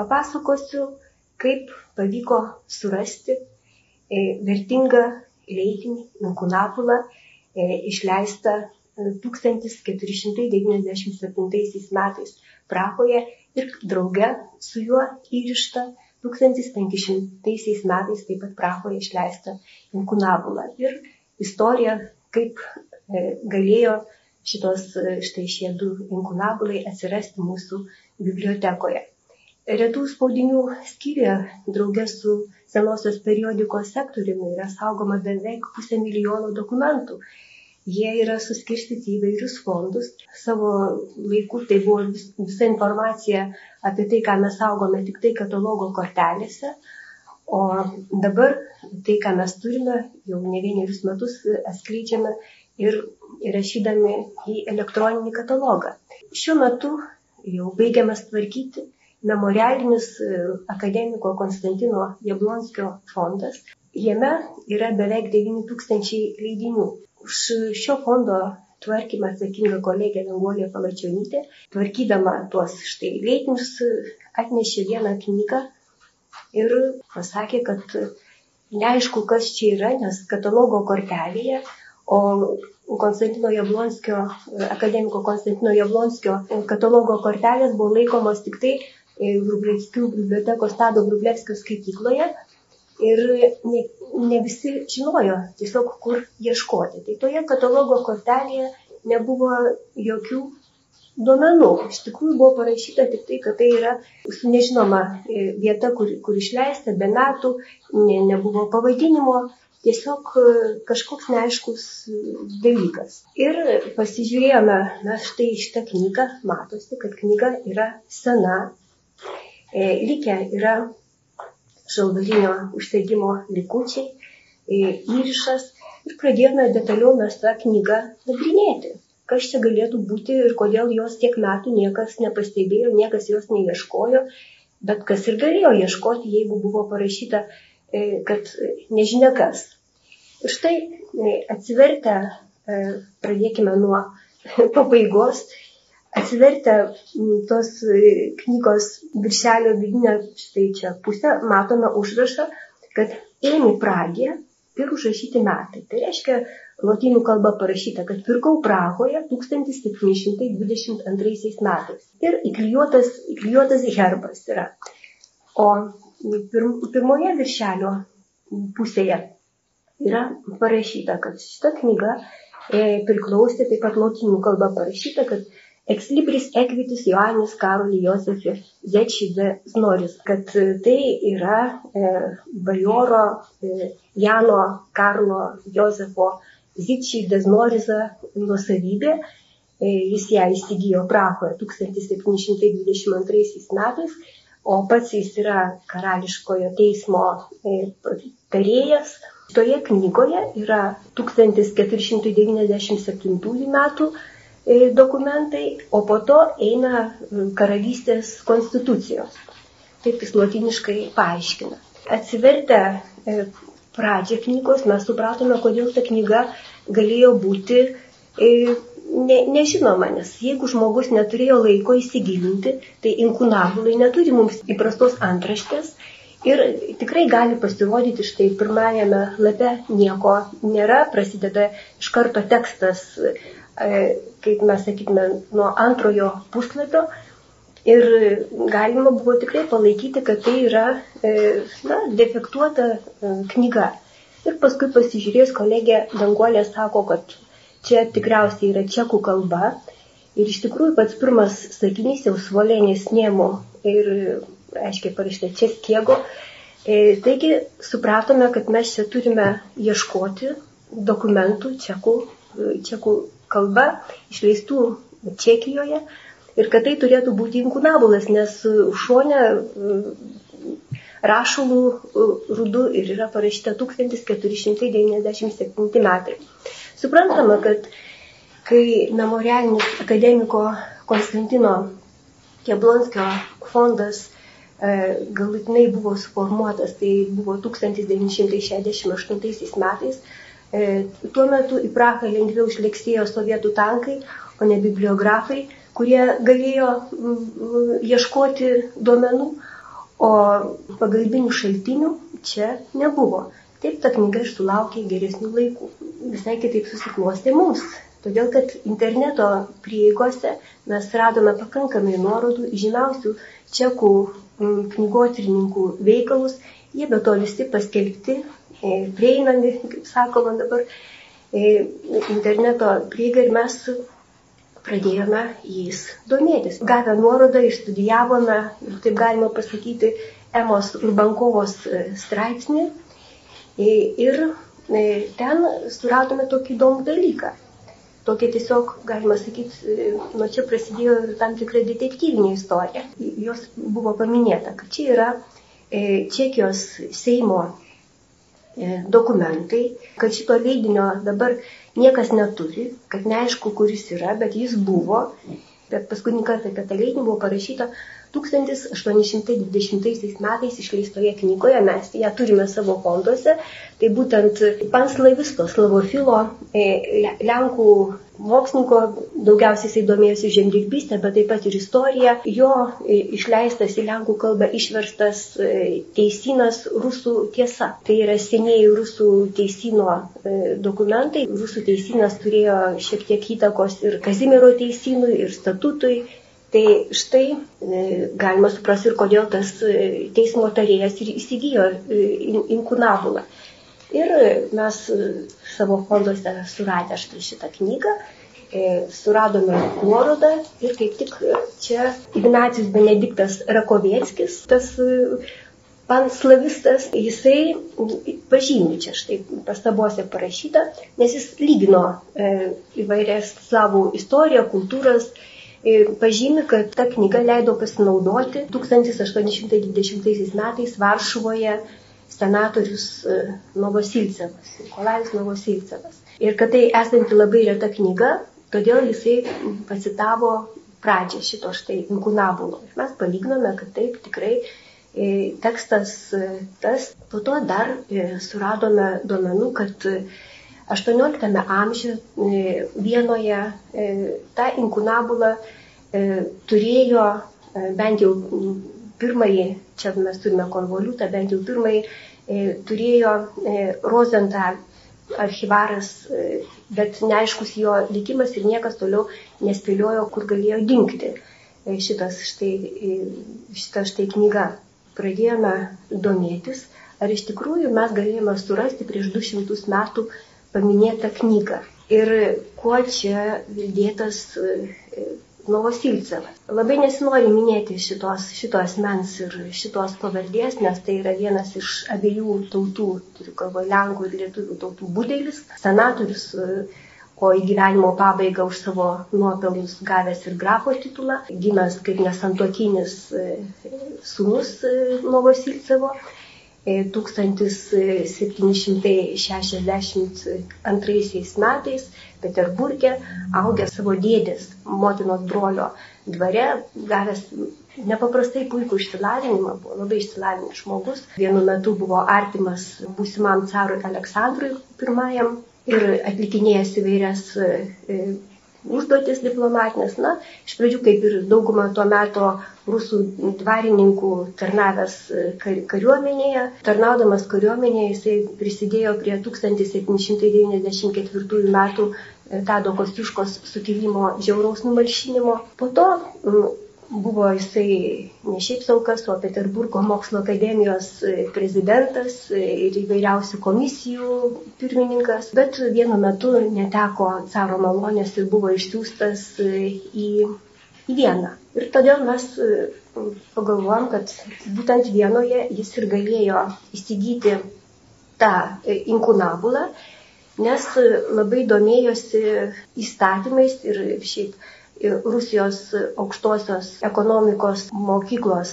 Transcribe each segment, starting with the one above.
papasakosiu, kaip pavyko surasti e, vertingą leidinį Inkunapulą e, išleistą 1497 e, metais Prahoje ir drauge su juo įrišta 1500 metais taip pat Prahoje išleista Inkunabula. Ir istorija, kaip galėjo šitos štai šie du inkunabulai atsirasti mūsų bibliotekoje retų spaudinių skyriuje draugė su senosios periodikos sektoriumi yra saugoma beveik pusę milijono dokumentų. Jie yra suskirstyti į vairius fondus. Savo laiku tai buvo vis, visa informacija apie tai, ką mes saugome tik tai katalogo kortelėse. O dabar tai, ką mes turime, jau ne vienerius metus atskleidžiame ir įrašydami į elektroninį katalogą. Šiuo metu jau baigiamas tvarkyti memorialinis e, akademiko Konstantino Jablonskio fondas. Jame yra beveik 9000 leidinių. Už šio fondo tvarkymą atsakinga kolegė Danguolė Palačionytė, tvarkydama tuos štai leidinius, atnešė vieną knygą ir pasakė, kad neaišku, kas čia yra, nes katalogo kortelėje, o Konstantino Jablonskio, akademiko Konstantino Jablonskio katalogo kortelės buvo laikomos tik tai Vrublevskių bibliotekos Tado Vrublevskio skaitykloje ir ne, ne visi žinojo tiesiog, kur ieškoti. Tai toje katalogo kortelėje nebuvo jokių duomenų. Iš tikrųjų buvo parašyta tik tai, kad tai yra nežinoma e, vieta, kur, kur išleista be metų, ne, nebuvo pavadinimo, tiesiog e, kažkoks neaiškus dalykas. Ir pasižiūrėjome, na štai šitą knygą, matosi, kad knyga yra sena, E, likę yra žalvarinio užsegimo likučiai, e, įrišas ir pradėjome detaliau mes tą knygą nagrinėti. Kas čia galėtų būti ir kodėl jos tiek metų niekas nepastebėjo, niekas jos neieškojo, bet kas ir galėjo ieškoti, jeigu buvo parašyta, e, kad nežinia kas. Ir štai atsivertę, pradėkime nuo pabaigos, Atsivertę tos e, knygos viršelio vidinę, štai čia pusę, matome užrašą, kad ėmė Pragė ir užrašyti metai. Tai reiškia, lotynų kalba parašyta, kad pirkau Prahoje 1722 metais. Ir įklijuotas, įklijuotas herbas yra. O pirmoje viršelio pusėje yra parašyta, kad šita knyga e, priklausė taip pat lotynų kalba parašyta, kad Ekslibris Ekvitis Joanis Karolį Josefį Zečydą Znoris, kad tai yra e, bajoro e, Jano Karlo Josefo Zečydas Znorizą nusavybė. E, jis ją įsigijo Prahoje 1722 metais, o pats jis yra karališkojo teismo e, tarėjas. Toje knygoje yra 1497 metų E, dokumentai, o po to eina karalystės konstitucijos. Taip jis latiniškai paaiškina. Atsivertę e, pradžią knygos mes supratome, kodėl ta knyga galėjo būti e, ne, nežinoma, nes jeigu žmogus neturėjo laiko įsigilinti, tai inkunabulai neturi mums įprastos antraštės ir tikrai gali pasirodyti štai pirmajame lape nieko nėra, prasideda iš karto tekstas E, kaip mes sakytume, nuo antrojo puslapio. Ir galima buvo tikrai palaikyti, kad tai yra e, na, defektuota e, knyga. Ir paskui pasižiūrėjus kolegė Danguolė sako, kad čia tikriausiai yra čekų kalba. Ir iš tikrųjų pats pirmas sakinys jau svolėnės nėmo ir, aiškiai, parašyta čia skiego. E, taigi supratome, kad mes čia turime ieškoti dokumentų čekų, čekų kalba išleistų Čekijoje ir kad tai turėtų būti inkunabulas, nes šone rašalų rudų ir yra parašyta 1497 metai. Suprantama, kad kai memorialinis akademiko Konstantino Keblonskio fondas e, galutinai buvo suformuotas, tai buvo 1968 metais, tuo metu į Prahą lengviau išleksėjo sovietų tankai, o ne bibliografai, kurie galėjo ieškoti duomenų. o pagalbinių šaltinių čia nebuvo. Taip ta knyga ir sulaukė geresnių laikų. Visai kitaip susiklostė mums. Todėl, kad interneto prieigose mes radome pakankamai nuorodų žymiausių čekų knygotyrininkų veikalus, jie be to visi paskelbti, e, prieinami, kaip sakoma dabar, e, interneto prieigą ir mes pradėjome jais domėtis. Gavę nuorodą, išstudijavome, taip galima pasakyti, Emos Urbankovos e, straipsnį ir ten suradome tokį įdomų dalyką tokia tiesiog, galima sakyti, nuo čia prasidėjo ir tam tikra detektyvinė istorija. Jos buvo paminėta, kad čia yra e, Čekijos Seimo e, dokumentai, kad šito leidinio dabar niekas neturi, kad neaišku, kuris yra, bet jis buvo. Bet paskutinį kartą apie tą leidinį buvo parašyta 1820 metais išleistoje knygoje, mes ją turime savo fonduose, tai būtent panslavisto slavofilo e, Lenkų mokslininko, daugiausiai jisai domėjosi žemdirbystę, bet taip pat ir istoriją. Jo e, išleistas į Lenkų kalbą išverstas e, teisinas rusų tiesa. Tai yra senieji rusų teisino dokumentai. Rusų teisinas turėjo šiek tiek įtakos ir Kazimiero teisinui, ir statutui, Tai štai e, galima suprasti ir kodėl tas e, teismo tarėjas ir įsigijo e, inkunabulą. Ir mes savo fonduose suradę štai šitą knygą, suradome nuorodą ir kaip tik čia Ignacijus Benediktas Rakovieckis, tas panslavistas, jisai pažymė čia štai pastabose parašyta, nes jis lygino įvairias slavų istoriją, kultūras pažymi, kad ta knyga leido pasinaudoti 1820 metais Varšuvoje senatorius e, Novosilcevas, Nikolajus Novosilcevas. Ir kad tai esanti labai reta knyga, todėl jisai pacitavo pradžią šito štai inkunabulo. Ir mes palygnome, kad taip tikrai e, tekstas e, tas. Po to dar suradome duomenų, kad 18 amžiuje vienoje ta inkunabula e, turėjo e, bent jau pirmąjį, čia mes turime konvoliutą, bent jau pirmąjį e, turėjo Rozental archivaras, bet neaiškus jo likimas ir niekas toliau nespėliojo, kur galėjo dinkti šitas štai, šita štai knyga. Pradėjome domėtis, ar iš tikrųjų mes galėjome surasti prieš 200 metų paminėtą knygą. Ir kuo čia dėtas e, Novosilcevas. Labai nesinori minėti šitos, šitos mens ir šitos pavardės, nes tai yra vienas iš abiejų tautų, turiu galvoje Lenkų ir Lietuvių tautų būdėlis, senatorius, e, o į gyvenimo pabaigą už savo nuopelnus gavęs ir grafo titulą, gimęs kaip nesantokinis e, sūnus Novosilcevo. 1762 metais Peterburgė augę savo dėdės, motinos brolio dvare, gavęs nepaprastai puikų išsilavinimą, buvo labai išsilavinęs žmogus. Vienu metu buvo artimas būsimam carui Aleksandrui I ir atlikinėjęs įvairias užduotis diplomatinės. Na, iš pradžių, kaip ir dauguma tuo metu rusų dvarininkų tarnavęs e, kariuomenėje, tarnaudamas kariuomenėje jisai prisidėjo prie 1794 metų e, Tado Kostiuškos sukilimo žiauraus numalšinimo. Po to buvo jisai ne šiaip saukas, o Peterburgo mokslo akademijos e, prezidentas e, ir įvairiausių komisijų pirmininkas, bet vienu metu neteko caro malonės ir buvo išsiųstas e, į, į Vieną. Ir todėl mes pagalvojom, kad būtent Vienoje jis ir galėjo įsigyti tą inkunabulą, nes labai domėjosi įstatymais ir šiaip Rusijos aukštosios ekonomikos mokyklos,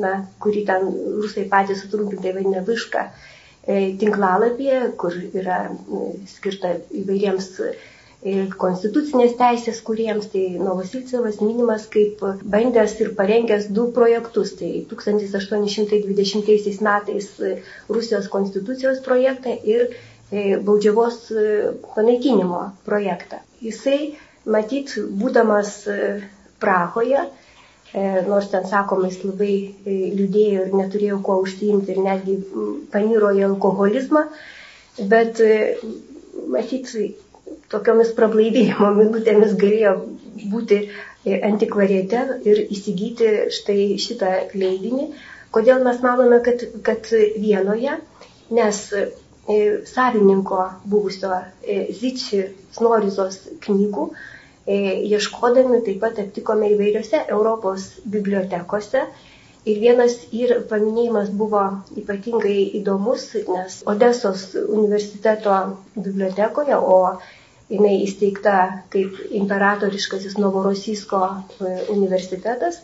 na, kurį ten rusai patys sutrumpintai vadina višką, e, tinklalapyje, kur yra e, skirta įvairiems e, konstitucinės teisės kuriems, tai Novosilcevas minimas kaip bandęs ir parengęs du projektus. Tai 1820 metais Rusijos konstitucijos projektą ir baudžiavos panaikinimo projektą. Jisai matyt, būdamas e, Prahoje, nors ten sakoma, jis labai liūdėjo ir neturėjo kuo užsiimti ir netgi paniro į alkoholizmą, bet matyt, tokiomis prablaidėjimo minutėmis galėjo būti antikvariete ir įsigyti štai šitą leidinį. Kodėl mes manome, kad, kad vienoje, nes e, savininko buvusio e, Ziči Snorizos knygų, e, ieškodami taip pat aptikome įvairiose Europos bibliotekose. Ir vienas ir paminėjimas buvo ypatingai įdomus, nes Odesos universiteto bibliotekoje, o jinai įsteigta kaip imperatoriškasis Novorosisko e, universitetas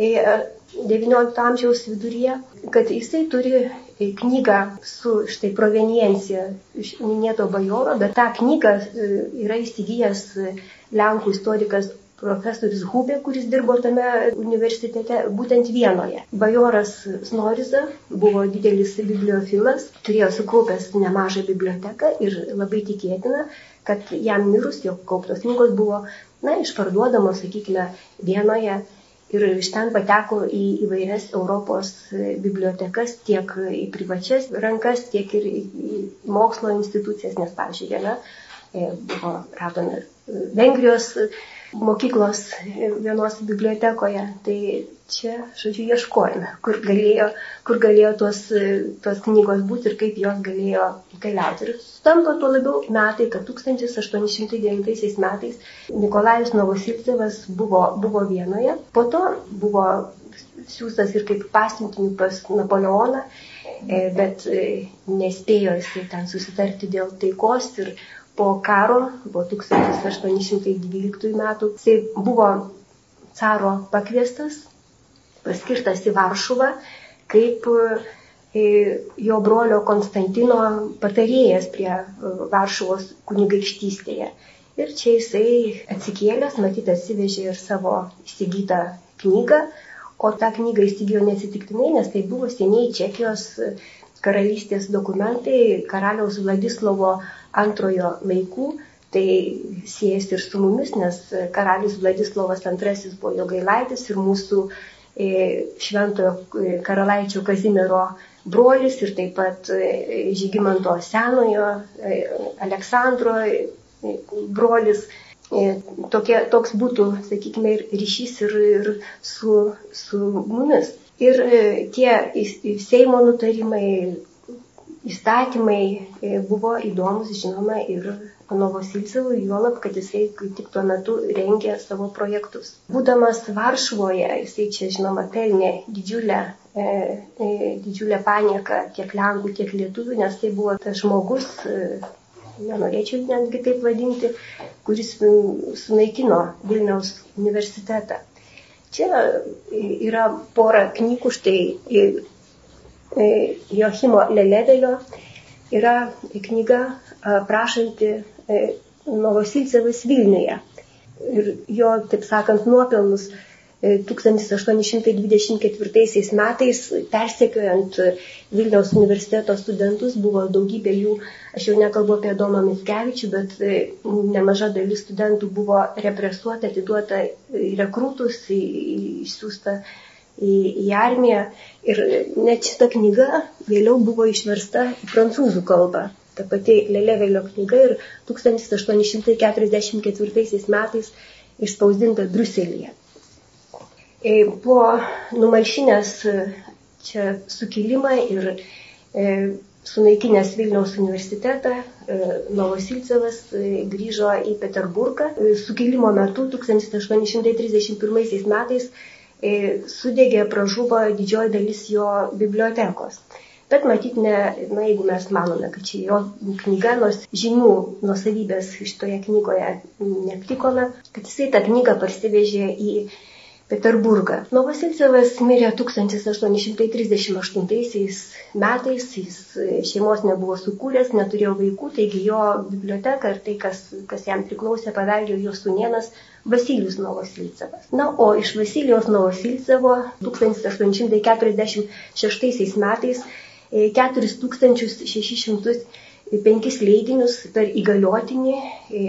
XIX e, amžiaus viduryje, kad jisai turi e, knygą su štai proveniencija iš minėto bajoro, bet tą knygą yra įsigijęs Lenkų istorikas profesorius Hubė, kuris dirbo tame universitete būtent Vienoje. Bajoras Snoriza buvo didelis bibliofilas, turėjo sukaupęs nemažą biblioteką ir labai tikėtina, kad jam mirus jo kauptos knygos buvo, na, išparduodamos, sakykime, Vienoje. Ir iš ten pateko į įvairias Europos bibliotekas, tiek į privačias rankas, tiek ir į mokslo institucijas, nes, pavyzdžiui, viena e, buvo, radome Vengrijos mokyklos vienos bibliotekoje. Tai čia, žodžiu, ieškojame, kur galėjo, kur galėjo tos, tos knygos būti ir kaip jos galėjo keliauti. Ir sutampa tuo labiau metai, kad 1809 metais Nikolajus Novosilcevas buvo, buvo vienoje, po to buvo siūstas ir kaip pasiuntinių pas Napoleoną, e, bet e, nespėjo jisai ten susitarti dėl taikos ir po karo, po 1812 metų, jisai buvo caro pakviestas, paskirtas į Varšuvą kaip e, jo brolio Konstantino patarėjas prie e, Varšuvos kunigaikštystėje. Ir čia jisai atsikėlęs, matyt, atsivežė ir savo įsigytą knygą, o tą knygą įsigijo nesitiktinai, nes tai buvo seniai Čekijos karalystės dokumentai karaliaus Vladislovo antrojo laikų, tai siejasi ir su mumis, nes karalius Vladislavas II buvo jo gailaitis ir mūsų e, šventojo e, karalaičio Kazimiero brolis ir taip pat e, Žygimanto senojo Aleksandro brolis. Tokie, toks būtų, sakykime, ir ryšys ir, ir su, su mumis. Ir tie Seimo nutarimai, įstatymai e, buvo įdomus, žinoma, ir Novosilcevui, juolab, kad jisai tik tuo metu rengė savo projektus. Būdamas Varšuvoje, jisai čia, žinoma, pelnė didžiulę, e, e, didžiulę panieką tiek Lenkų, tiek Lietuvių, nes tai buvo tas žmogus, e, nenorėčiau netgi taip vadinti, kuris sunaikino Vilniaus universitetą. Čia yra pora knygų, štai E, Joachimo Lelevelio yra knyga prašanti e, Novosilcevas Vilniuje. Ir jo, taip sakant, nuopelnus 1824 e, metais persekiojant Vilniaus universiteto studentus buvo daugybė jų, aš jau nekalbu apie Domą Mitskevičių, bet nemaža dalis studentų buvo represuota, atiduota į rekrūtus, išsiųsta į, į armiją. Ir net šita knyga vėliau buvo išversta į prancūzų kalbą. Ta pati Lelevelio knyga ir 1844 metais išspausdinta Bruselėje. E, po numalšinės čia sukilimą ir e, sunaikinęs Vilniaus universitetą, e, Novosilcevas e, grįžo į Peterburgą. E, sukilimo metu 1831 metais E, sudegė, pražuvo didžioji dalis jo bibliotekos. Bet matyt, ne, na, jeigu mes manome, kad čia jo knyga, nors žinių nusavybės šitoje knygoje neaptikome, kad jisai tą knygą parsivežė į Peterburgą. Novosilcevas mirė 1838 metais, jis šeimos nebuvo sukūręs, neturėjo vaikų, taigi jo biblioteka ir tai, kas, kas jam priklausė, paveldėjo jo sunienas Vasilijus Novosilcevas. Na, o iš Vasilijos Novosilcevo 1846 metais 4600 e, penkis leidinius per įgaliotinį e,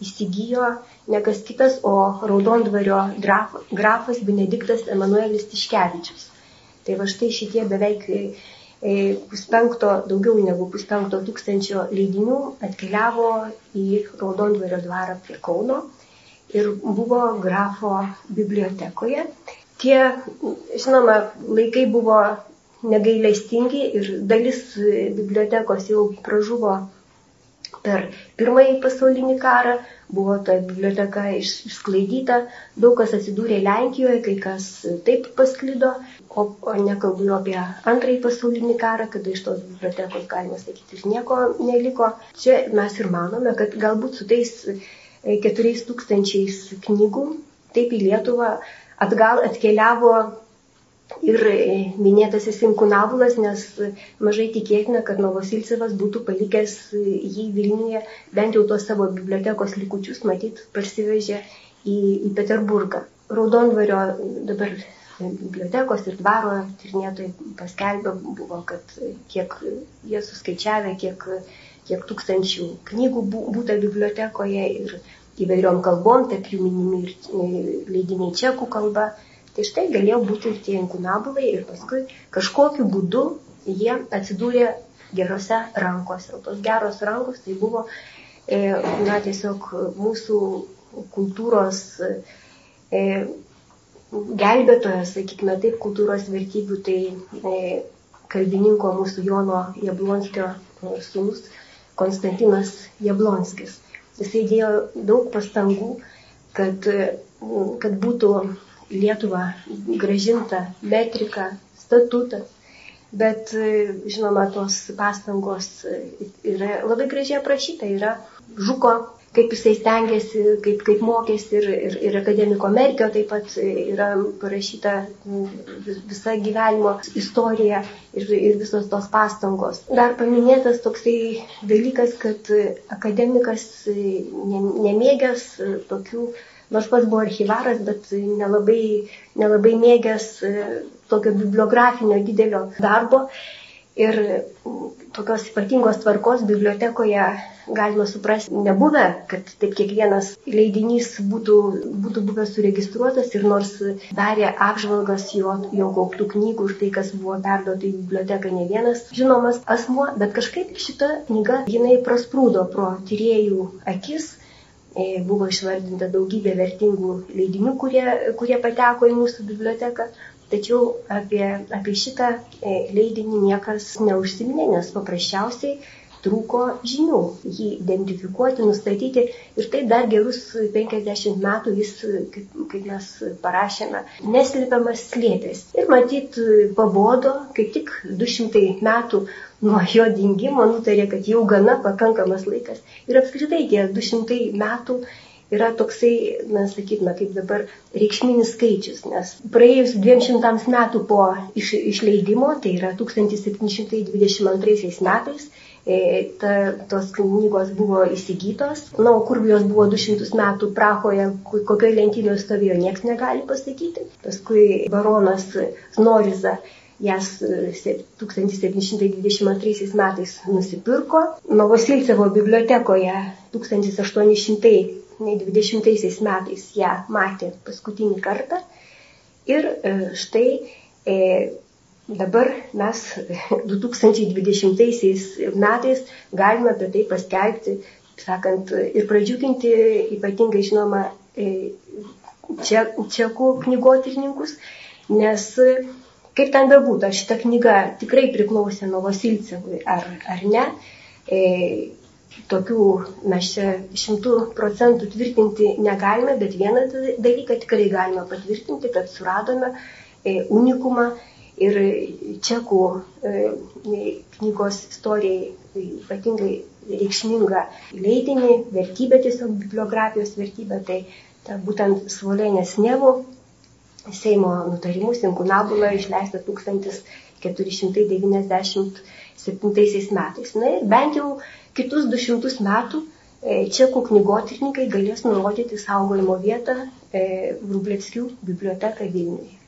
įsigijo ne kas kitas, o Raudondvario graf, grafas Benediktas Emanuelis Tiškevičius. Tai va štai šitie beveik e, puspenkto, daugiau negu puspenkto tūkstančio leidinių atkeliavo į Raudondvario dvarą prie Kauno ir buvo grafo bibliotekoje. Tie, žinoma, laikai buvo negailestingi ir dalis bibliotekos jau pražuvo per pirmąjį pasaulinį karą, buvo ta biblioteka išsklaidyta, daug kas atsidūrė Lenkijoje, kai kas taip pasklido, o, o nekalbu jau apie antrąjį pasaulinį karą, kada iš tos bibliotekos, galima sakyti, ir nieko neliko. Čia mes ir manome, kad galbūt su tais e, keturiais tūkstančiais knygų taip į Lietuvą atgal atkeliavo ir e, minėtasis Inkunabulas, nes mažai tikėtina, kad Novosilcevas būtų palikęs e, jį Vilniuje, bent jau tos savo bibliotekos likučius, matyt, parsivežė į, į Peterburgą. Raudondvario dabar bibliotekos ir dvaro tyrinėtojai paskelbė buvo, kad kiek jie suskaičiavę, kiek, kiek tūkstančių knygų būta bibliotekoje ir įvairiom kalbom, tarp jų minimi ir e, leidiniai čekų kalba. Tai štai galėjo būti ir tie inkunabulai ir paskui kažkokiu būdu jie atsidūrė gerose rankose. O tos geros rankos tai buvo, e, na, tiesiog mūsų kultūros e, gelbėtojas, sakykime taip, kultūros vertybių, tai e, kalbininko mūsų Jono Jablonskio sūnus Konstantinas Jablonskis. Jisai dėjo daug pastangų, kad, kad būtų Lietuvą gražinta metrika, statutas. Bet, žinoma, tos pastangos yra labai gražiai aprašyta. Yra žuko, kaip jisai stengiasi, kaip, kaip mokėsi ir, ir, ir akademiko Merkio taip pat yra parašyta visa gyvenimo istorija ir, ir visos tos pastangos. Dar paminėtas toksai dalykas, kad akademikas nemėgęs tokių nors pats buvo archyvaras, bet nelabai, nelabai mėgęs e, tokio bibliografinio didelio darbo. Ir tokios ypatingos tvarkos bibliotekoje galima suprasti nebuvę, kad taip kiekvienas leidinys būtų, būtų buvęs suregistruotas ir nors darė apžvalgas jo, jo kauptų knygų ir tai, kas buvo perduota į biblioteką, ne vienas žinomas asmuo, bet kažkaip šita knyga, jinai prasprūdo pro tyriejų akis buvo išvardinta daugybė vertingų leidinių, kurie, kurie pateko į mūsų biblioteką, tačiau apie, apie šitą e, leidinį niekas neužsiminė, nes paprasčiausiai trūko žinių, jį identifikuoti, nustatyti ir tai dar gerus 50 metų jis, kaip, mes parašėme, neslėpiamas slėpės. Ir matyt, pabodo, kaip tik 200 metų nuo jo dingimo nutarė, kad jau gana pakankamas laikas. Ir apskritai tie 200 metų yra toksai, na, sakytume, kaip dabar reikšminis skaičius, nes praėjus 200 metų po iš, išleidimo, tai yra 1722 metais, ta, tos knygos buvo įsigytos, na, o kur jos buvo 200 metų Prahoje, kokioje lentynoje stovėjo, niekas negali pasakyti. Paskui baronas Znoriza jas 1722 e, metais nusipirko. Novosilcevo bibliotekoje 1820 metais ją matė paskutinį kartą. Ir e, štai e, dabar mes 2020 metais galime apie tai paskelbti, sakant, ir pradžiuginti ypatingai žinoma čia, čekų knygotininkus, nes Kaip ten bebūtų, šita knyga tikrai priklausė Novosilcevui ar, ar ne. E, tokių mes čia šimtų procentų tvirtinti negalime, bet vieną dalyką tikrai galime patvirtinti, kad suradome e, unikumą ir čekų e, knygos istorijai ypatingai reikšmingą leidinį, vertybę tiesiog bibliografijos vertybę, tai ta, būtent Svolenės Nevų Seimo nutarimus Inkunabula išleista 1497 metais. Na ir bent jau kitus 200 metų e, čekų knygotininkai galės nurodyti saugojimo vietą e, Vrublevskių biblioteką Vilniuje.